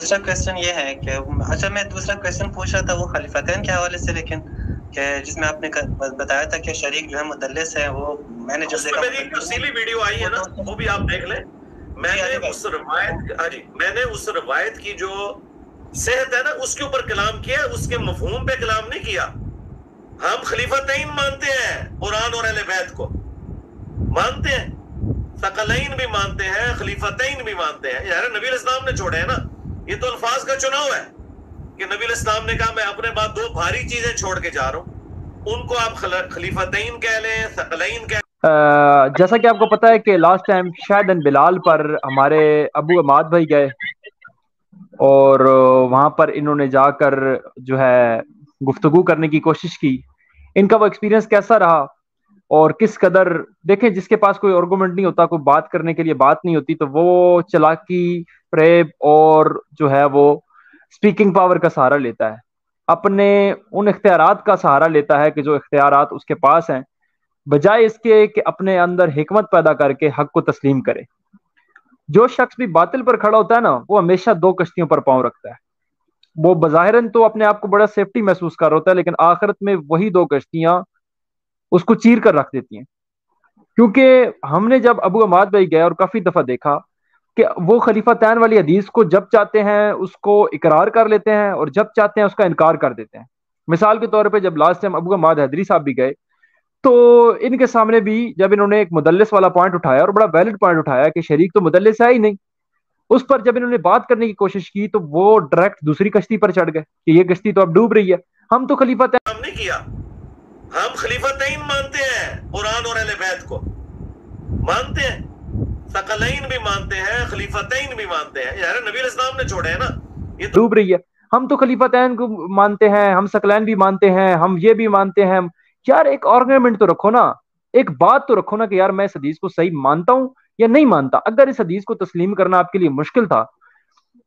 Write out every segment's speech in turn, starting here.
दूसरा क्वेश्चन ये है कि अच्छा मैं दूसरा क्वेश्चन पूछ रहा था वो खलीफतैन के हवाले से लेकिन कि जिसमें आपने बताया था कि शरीक जो है मुदल्लिस है वो मैंने जो देखा मेरी तफसीली वीडियो आई है ना वो भी आप देख लें। मैंने उस रवायत हाँ जी मैंने उस रवायत की जो सेहत है ना उसके ऊपर कलाम किया उसके मफहूम पे कलाम नहीं किया। हम खलीफतैन मानते हैं कुरान और अहले बैत को। मानते हैं। सकलैन भी मानते हैं खलीफतैन भी मानते हैं। यार नबी इस्लाम ने छोड़े हैं ना। ये तो अल्फाज का चुनाव है कि नबी इस्लाम ने कहा, मैं अपने बाद दो भारी चीज़ें छोड़ के जा रहा हूँ। उनको आप खलीफतैन कह लें सकलैन कह जैसा कि आपको पता है कि लास्ट टाइम शायद बिलाल पर हमारे अबू अमाद भाई गए और वहाँ पर इन्होंने जाकर जो है गुफ्तगु करने की कोशिश की। इनका वो एक्सपीरियंस कैसा रहा? और किस कदर, देखें, जिसके पास कोई आर्गूमेंट नहीं होता, कोई बात करने के लिए बात नहीं होती तो वो चलाकी प्रेब और जो है वो स्पीकिंग पावर का सहारा लेता है। अपने उन इख्तियार का सहारा लेता है कि जो इख्तियार उसके पास हैं, बजाय इसके कि अपने अंदर हिकमत पैदा करके हक को तस्लीम करे। जो शख्स भी बातिल पर खड़ा होता है ना, वो हमेशा दो कश्तियों पर पाँव रखता है। वो बज़ाहिरन तो अपने आप को बड़ा सेफ्टी महसूस कर रहा होता है, लेकिन आखिरत में वही दो कश्तियाँ उसको चीर कर रख देती हैं। क्योंकि हमने जब अबू अमाद भाई गए और काफ़ी दफ़ा देखा कि वो खलीफा तैन वाली हदीस को जब चाहते हैं, उसको इकरार कर लेते हैं और जब चाहते हैं उसका इनकार कर देते हैं। मिसाल के तौर पे जब लास्ट टाइम अबू अमाद हैदरी साहब भी गए तो इनके सामने भी जब इन्होंने एक मुदल्लिस वाला पॉइंट उठाया और बड़ा वैलिड पॉइंट उठाया कि शरीक तो मुदल्लिस है ही नहीं, उस पर जब इन्होंने बात करने की कोशिश की तो वो डायरेक्ट दूसरी कश्ती पर चढ़ गए कि ये कश्ती तो अब डूब रही है। हम तो खलीफा तैन नहीं किया। हम खलीफतैन मानते हैं कुरान और अहले बैत को। मानते हैं। सकलैन भी मानते हैं, खलीफतैन भी मानते हैं। यार, नबी इस्लाम ने छोड़े हैं ना? ये तो डूब रही है। हम तो खलीफतैन को मानते हैं, हम सकलैन भी मानते हैं, हम ये भी मानते हैं। यार, एक ऑर्गेमेंट तो रखो ना। एक बात तो रखो ना कि यार, मैं इस हदीस को सही मानता हूँ या नहीं मानता। अगर इस हदीस को तस्लीम करना आपके लिए मुश्किल था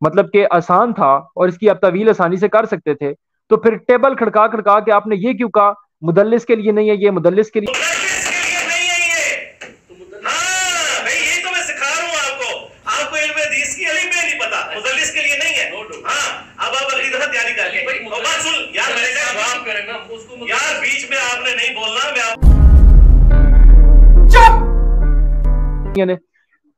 मतलब कि आसान था और इसकी आप तवील आसानी से कर सकते थे तो फिर टेबल खड़का खड़का के आपने ये क्यों कहा? मुदल्लिस के लिए नहीं है ये मुदल्लिस के लिए यार बीच में आपने नहीं बोलना मैं आप...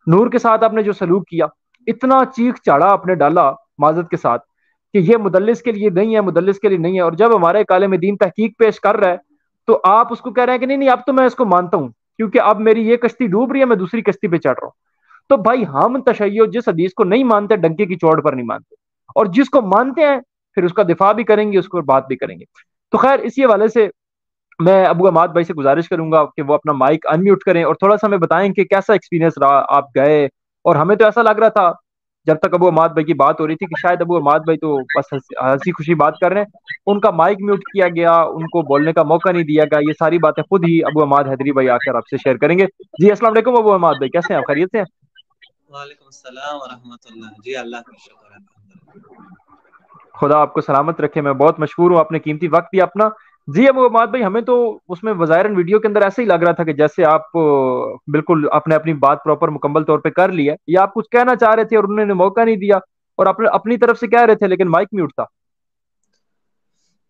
नूर के साथ आपने जो सलूक किया इतना चीख चाड़ा आपने डाला माजत के साथ कि ये मुदल्लिस के लिए नहीं है, मुदल्लिस के लिए नहीं है। और जब हमारे काले में दीन तहकीक पेश कर रहा है तो आप उसको कह रहे हैं कि नहीं नहीं, अब तो मैं इसको मानता हूँ, क्योंकि अब मेरी ये कश्ती डूब रही है, मैं दूसरी कश्ती पे चढ़ रहा हूँ। तो भाई हम तशैय जिस हदीस को नहीं मानते, डंके की चोट पर नहीं मानते। और जिसको मानते हैं, फिर उसका दिफा भी करेंगे, उसको बात भी करेंगे। तो खैर, इसी हवाले से मैं अबू अमाद भाई से गुजारिश करूँगा कि वो अपना माइक अनम्यूट करें और थोड़ा सा हमें बताएँ कि कैसा एक्सपीरियंस रहा, आप गए। और हमें तो ऐसा लग रहा था जब तक अबू अमाद भाई की बात हो रही थी कि शायद अबू अमाद भाई तो बस हँसी खुशी बात कर रहे हैं। उनका माइक म्यूट किया गया उनको बोलने का मौका नहीं दिया गया। ये सारी बातें खुद ही अबू अमाद हैदरी भाई आकर आपसे शेयर करेंगे। जी वालेकुम अबू अमाद भाई कैसे हैं आप? खरीद से हैं? जी अल्लाह है खुदा आपको सलामत रखे। मैं बहुत मशहूर हूँ आपने कीमती वक्त दिया अपना। जी, अब अमाद भाई, हमें तो उसमें वजायरन वीडियो के अंदर ऐसे ही लग रहा था कि जैसे आप बिल्कुल आपने अपनी बात प्रॉपर मुकम्मल तौर पे कर लिया या आप कुछ कहना चाह रहे थे और उन्होंने मौका नहीं दिया, और अपने, अपनी तरफ़ से कह रहे थे, लेकिन माइक म्यूट था।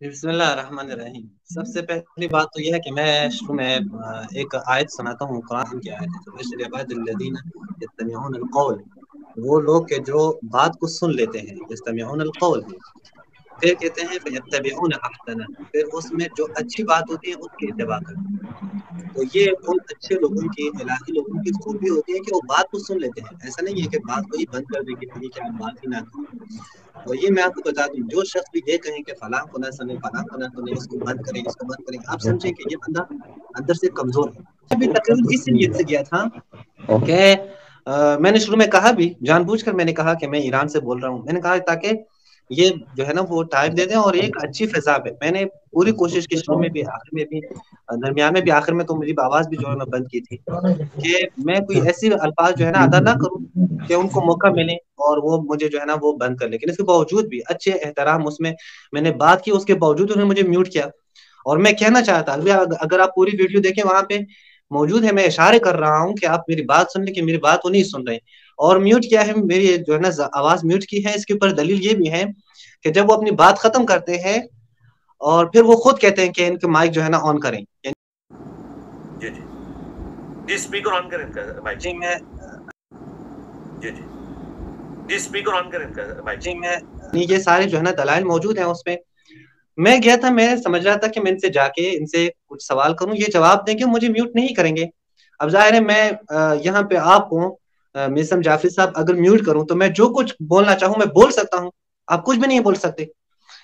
रहीम सबसे पहली बात तो यह है कि मैं शुरू में एक आयत सुनाता हूँ, कुरान की आयत वो लोग के जो बात को सुन लेते हैं फिर कहते हैं फिर उसमें जो अच्छी बात होती है, उसकी इतबा करते तो ये बहुत अच्छे लोगों की, इलाही लोगों की खूबी होती है कि वो बात को सुन लेते हैं। ऐसा नहीं है कि बात को ही बंद कर देंगे कि हम बात ही ना करें। और ये मैं आपको बता दूँ, जो शख्स भी ये कहें कि फलां को ना सुने फलां को ना सुने इसको बंद करें, इसको बंद करें, आप समझें कि ये बंदा अंदर से कमज़ोर है। अभी तकरीबन इस नीयत से गया था कि मैंने शुरू में कहा भी जानबूझकर मैंने कहा कि मैं ईरान से बोल रहा हूँ। मैंने कहा ताकि ये जो है ना, वो टाइम दे दें और एक अच्छी फिजा पे। मैंने पूरी कोशिश की शुरू में भी, आखिर में भी दरमियान में भी, आखिर में तो मेरी आवाज़ भी जो है मैं बंद की थी कि मैं कोई ऐसी अल्फाज जो है ना अदा ना करूँ कि उनको मौका मिले और वो मुझे जो है ना वो बंद कर लेकिन इसके बावजूद भी अच्छे एहतराम उसमें मैंने बात की, उसके बावजूद उन्होंने मुझे म्यूट किया। और मैं कहना चाहता अगर आप पूरी वीडियो देखें, वहाँ पे मौजूद है, मैं इशारे कर रहा हूँ कि आप मेरी बात सुन लें कि मेरी बात वो नहीं सुन रहे। और म्यूट किया है मेरी जो है ना आवाज़ म्यूट की है इसके ऊपर दलील ये भी है कि जब वो अपनी बात खत्म करते हैं और फिर वो खुद कहते हैं कि इनके माइक जो है ना ऑन करें। जी जी। जी स्पीकर ऑन करें इनका माइक जी मैं जी जी। जी स्पीकर ऑन करें इनका माइक जी मैं ये सारे जो है ना दलाइल मौजूद हैं उसमें। मैं गया था मैं समझ रहा था कि मैं इनसे जाके इनसे कुछ सवाल करूँ। ये जवाब देंगे मुझे म्यूट नहीं करेंगे। अब ज़ाहिर है मैं यहाँ पे आपको मिसम जाफिर साहब अगर म्यूट करूँ तो मैं जो कुछ बोलना चाहूँ मैं बोल सकता हूँ। आप कुछ भी नहीं बोल सकते।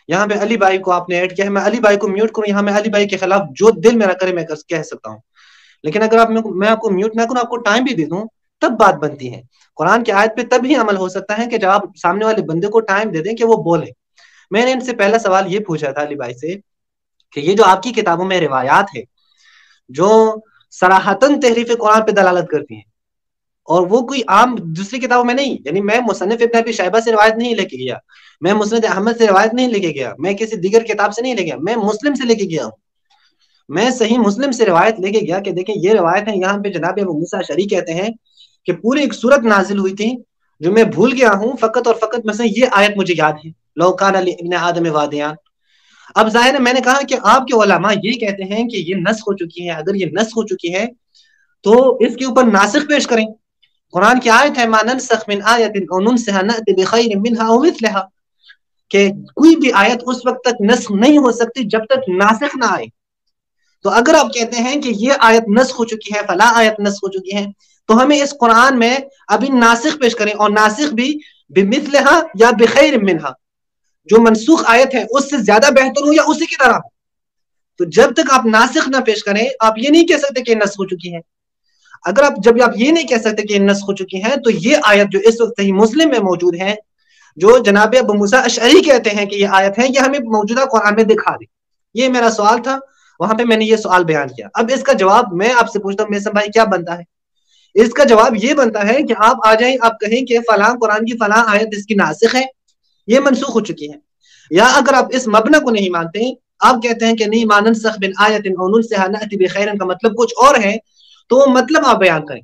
यहाँ पे अली भाई को आपने ऐड किया है। मैं अली भाई को म्यूट करूँ यहाँ मैं अली भाई के खिलाफ जो दिल मेरा करे मैं कर, कह सकता हूँ। लेकिन अगर आप मैं आपको म्यूट ना करूँ आपको टाइम भी दे दूँ तब बात बनती है। कुरान की आयत पे तब ही अमल हो सकता है कि जब आप सामने वाले बंदे को टाइम दे दें कि वो बोले। मैंने इनसे पहला सवाल ये पूछा था अली भाई से कि ये जो आपकी किताबों में रिवायात है जो सराहतन तहरीफ कुरान पे दलालत करती हैं और वो कोई आम दूसरी किताबों में नहीं, यानी मैं मुसनफ इब्न अबी शैबा से रिवायत नहीं लेके गया। मैं मुस्लिम अहमद से रिवायत नहीं लेके गया। मैं किसी दिगर किताब से नहीं लेके गया। मैं मुस्लिम से लेके गया हूँ। मैं सही मुस्लिम से रिवायत लेके गया कि देखें ये रिवायत है, यहाँ पे जनाब अबू मूसा शरी कहते हैं कि पूरी एक सूरत नाजिल हुई थी, जो मैं भूल गया हूँ, फकत और फकत में से ये आयत मुझे याद है। लौकान अली इब्न आदम वादियान। अब ज़ाहिर है, मैंने कहा कि आपके ओलामा ये कहते हैं कि ये नस हो चुकी है। अगर ये नस हो चुकी है तो इसके ऊपर नासिक पेश करें। कुरान की आयत है मानन सखमिन आयतिन कि कोई भी आयत उस वक्त तक नस नहीं हो सकती जब तक नासिक ना आए तो अगर आप कहते हैं कि ये आयत नस हो चुकी है फला आयत नस हो चुकी है तो हमें इस कुरान में अभी नासिक पेश करें और नासिक भी बिमिसलहा या बेखैर मिनहा जो मनसूख आयत है उससे ज़्यादा बेहतर हो या उसी की तरह तो जब तक आप नासिक ना पेश करें आप ये नहीं कह सकते कि नस हो चुकी है अगर आप, जब आप ये नहीं कह सकते कि नस हो चुकी है तो ये आयत जो इस वक्त सही मुस्लिम में मौजूद है, जो जनाब अब मूसा अशरी कहते हैं कि ये आयत है, ये हमें मौजूदा कुरान में दिखा दे। ये मेरा सवाल था, वहाँ पे मैंने ये सवाल बयान किया। अब इसका जवाब मैं आपसे पूछता हूँ मेसम भाई क्या बनता है? इसका जवाब ये बनता है कि आप आ जाए, आप कहें कि फलां कुरान की फलां आयत इसकी नासिक है, ये मनसूख हो चुकी है। या अगर आप इस मबना को नहीं मानते, आप कहते हैं कि नहीं, मानन सख बिन आयत का मतलब कुछ और है तो मतलब आप बयान करें।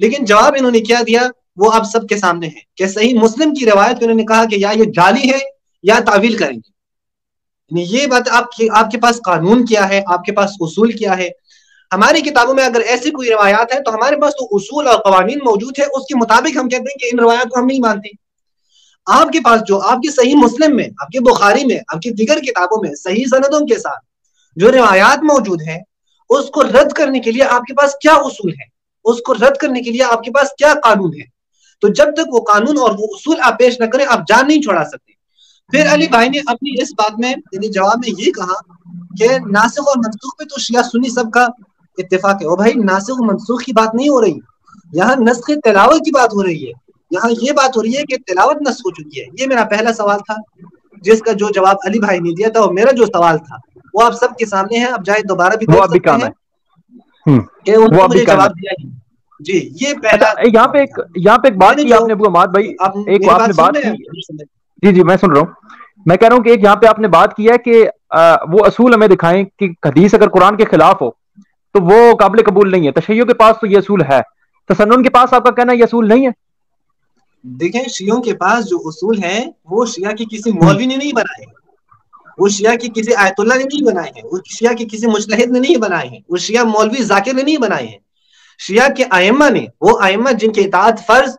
लेकिन जवाब इन्होंने क्या दिया? वो आप सबके सामने है कि सही मुस्लिम की रवायत इन्होंने कहा कि या ये जाली है या तावील करेंगे। ये बात आपके आपके पास कानून क्या है? आपके पास उसूल क्या है? हमारी किताबों में अगर ऐसी कोई रवायात है तो हमारे पास तो उसूल और कवानीन मौजूद है। उसके मुताबिक हम कहते हैं कि इन रवायात को हम नहीं मानते। आपके पास जो, आपके सही मुस्लिम में, आपके बुखारी में, आपकी दिगर किताबों में सही सनदों के साथ जो रिवायात मौजूद है उसको रद्द करने के लिए आपके पास क्या उसूल है? उसको रद्द करने के लिए आपके पास क्या कानून है? तो जब तक वो कानून और वो उसूल आप पेश न करें, आप जान नहीं छोड़ा सकते। फिर अली भाई ने अपनी इस बात में, यानी जवाब में ये कहा कि नासिक और मनसूख पे तो शिया सुनी सबका इतफाक है। और भाई, नासिक और मनसूख की बात नहीं हो रही। यहाँ नस्ख तिलावत की बात हो रही है। यहाँ ये बात हो रही है कि तिलावत नस्ख हो चुकी है। ये मेरा पहला सवाल था, जिसका जो जवाब अली भाई ने दिया था और मेरा जो सवाल था। वो आप सबके सामने है आप चाहे दोबारा भी देख सकते हैं। हम्म। कि उन्होंने मुझे जवाब दिया जी ये पहला अच्छा, यहाँ पे एक यहाँ पे एक बात की आपने अमाद भाई एक आपने बात की जी जी मैं सुन रहा हूँ। मैं कह रहा हूँ कि एक यहाँ पे आपने बात की है कि वो असूल हमें दिखाएँ कि हदीस अगर कुरान के खिलाफ हो तो वो काबिल कबूल नहीं है। तशैयों के पास तो ये असूल है। तसन्न के पास आपका कहना ये असूल नहीं है? देखें शियों के पास जो उसूल है वो शिया की किसी मौलवी ने नहीं बनाए। वो शिया की किसी आयतुल्ला ने नहीं बनाए हैं। वो शिया की किसी मुजतहिद ने नहीं बनाए हैं। वो शिया मौलवी जाकिर ने नहीं बनाए हैं। शिया के आयमा ने, वो आयमा जिनके इतात फ़र्ज़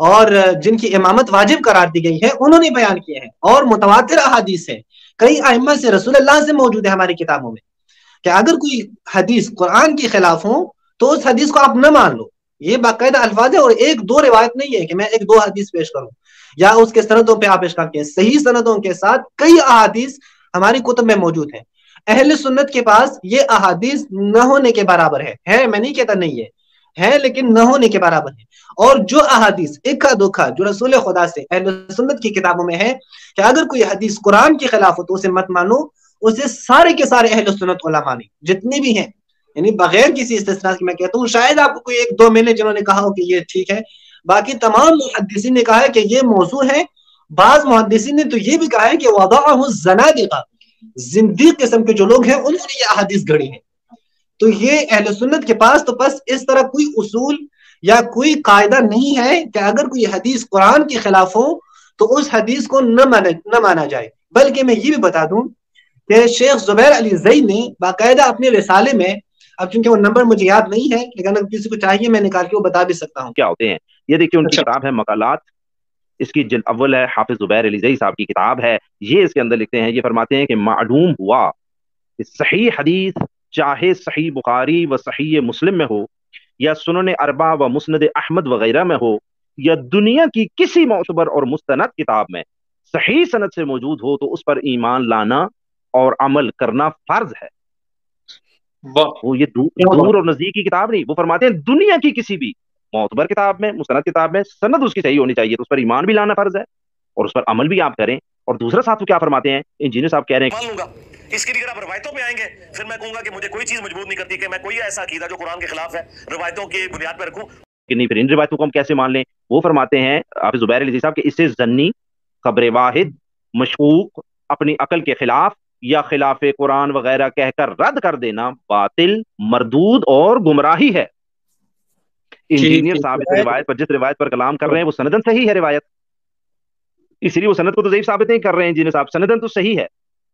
और जिनकी इमामत वाजिब करार दी गई है, उन्होंने बयान किए हैं। और मुतवातिर अहादीस है। कई आयमा से रसूल अल्लाह से मौजूद है हमारी किताबों में। कि अगर कोई हदीस कुरान के खिलाफ हो तो उस हदीस को आप न मान लो। ये बाकायदा अल्फाज है और एक दो रिवायत नहीं है कि मैं एक दो हदीस पेश करूँ। या उसके सनदों पे आप पेश करते हैं सही सनदों के साथ कई अहादीस हमारी कुतुब में मौजूद है। अहल सुन्नत के पास ये अहादीस न होने के बराबर है। है, मैं नहीं कहता नहीं है। है, लेकिन न होने के बराबर है। और जो अहादीस इक्का दुखा जो रसूल खुदा से, अहल सुन्नत की किताबों में है कि अगर कोई हदीस कुरान के खिलाफ हो तो उसे मत मानो, उसे सारे के सारे अहल सुन्नत माने जितने भी हैं यानी बगैर किसी इस्तेसना की मैं कहता हूँ, शायद आपको कोई एक दो महीने जिन्होंने कहा हो कि ये ठीक है। बाकी तमाम मुहदसी ने कहा है कि ये मौजू है। बाज मुहदसी ने तो ये भी कहा है कि वदा जनादिका जिंदी किस्म के जो लोग हैं, उन्होंने ये अहादीस गढ़ी है। तो ये अहल सुन्नत के पास तो बस इस तरह कोई उसूल या कोई कायदा नहीं है कि अगर कोई हदीस कुरान के खिलाफ हो तो उस हदीस को न माना न माना जाए। बल्कि मैं ये भी बता दूँ कि शेख जुबैर अली जई ने बाकायदा अपने रिसाले में अब चूँकि वो नंबर मुझे याद नहीं है लेकिन अगर किसी को चाहिए मैं निकाल के वो बता भी सकता हूँ। क्या होते हैं? ये देखिए उनकी अच्छा। किताब है मकालात। इसकी जिल अव्वल है हाफिज जुबैर अली जई साहब की किताब है। ये इसके अंदर लिखते हैं ये फरमाते हैं कि मालूम हुआ कि सही हदीस चाहे सही बुखारी व सही मुस्लिम में हो या सुनन अरबा व मुस्ंद अहमद वगैरह में हो या दुनिया की किसी मोतबर और मुस्तनद किताब में सही सनत से मौजूद हो तो उस पर ईमान लाना और अमल करना फ़र्ज़ है। वो ये दू, दूर और नज़दीक की किताब नहीं वो फरमाते हैं दुनिया की किसी भी मोतबर किताब में मुस्तनद किताब में सनद उसकी सही होनी चाहिए तो उस पर ईमान भी लाना फ़र्ज़ है और उस पर अमल भी आप करें। और दूसरा साथ क्या फरमाते हैं इंजीनियर साहब कह रहे हैं इसके लिए आप रवायतों पे आएँगे फिर मैं कहूँगा कि मुझे कोई चीज़ मज़बूत नहीं करती कि मैं कोई ऐसा अकीदा जो कुरान के खिलाफ है रवायतों की बुनियाद पर रखूँ। कि नहीं फिर इन रिवायतों को हम कैसे मान लें? वो फरमाते हैं आप जुबैर अली साहब कि इससे जन्नी खबर वाहिद मशकूक अपनी अकल के खिलाफ या खिलाफ कुरान वगैरह कहकर रद्द कर देना बातिल मरदूद और गुमराही है। इंजीनियर साहब इस रिवायत पर जिस रिवायत पर कलाम कर रहे हैं वो सनदन सही है रिवायत। इसलिए वो सनद को तो सही साबित नहीं कर रहे हैं इंजीनियर साहब। सनदन तो सही है।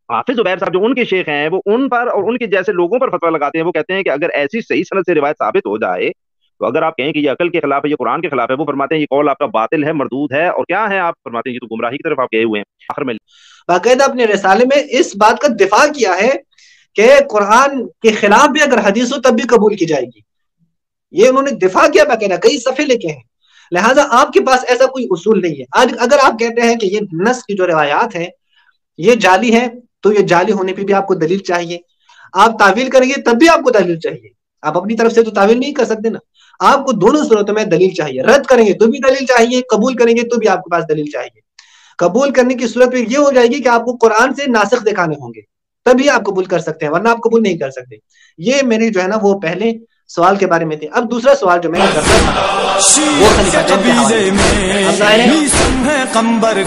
हाफिज उबैर साहब जो उनके शेख हैं वो उन पर और उनके जैसे लोगों पर फतवा लगाते हैं। वो कहते हैं कि अगर ऐसी सही सनत से रिवायत साबित हो जाए तो अगर आप कहें कि ये अकल के खिलाफ है, ये कुरान के खिलाफ है, वो फरमाते हैं ये कौल आपका बातिल है, मरदूद है, और क्या है आप फरमाते हैं, ये तो गुमराही की तरफ़ आप गए हुए हैं। आखिर में बाकायदा अपने रिसाले में इस बात का दिफा किया है कि कुरान के खिलाफ भी अगर हदीस हो, तब भी कबूल की जाएगी। ये उन्होंने दिफा किया बाकायदा कई सफ़े लिखे हैं। लिहाजा आपके पास ऐसा कोई उसूल नहीं है। आज अगर आप कहते हैं कि ये नस की जो रिवायात है, ये जाली है तो ये जाली होने पर भी आपको दलील चाहिए। आप तावील करेंगे, तब भी आपको दलील चाहिए। आप अपनी तरफ़ से तो तावील नहीं कर सकते ना। आपको दोनों सूरतों में दलील चाहिए। रद्द करेंगे तो भी दलील चाहिए, कबूल करेंगे तो भी आपके पास दलील चाहिए। कबूल करने की सूरत में ये हो जाएगी कि आपको कुरान से नासिक दिखाने होंगे, तभी आप कबूल कर सकते हैं, वरना आप कबूल नहीं कर सकते। ये मेरे जो है ना, वो पहले सवाल के बारे में थे। अब दूसरा सवाल जो मैंने करता था वो कंबर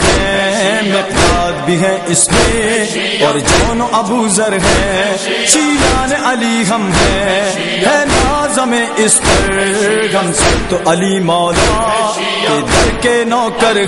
भी है इसमें और जोन अबू जर है शीलान अली हम है। है नाजम इस पर हम सब तो अली मौला के दर के नौकर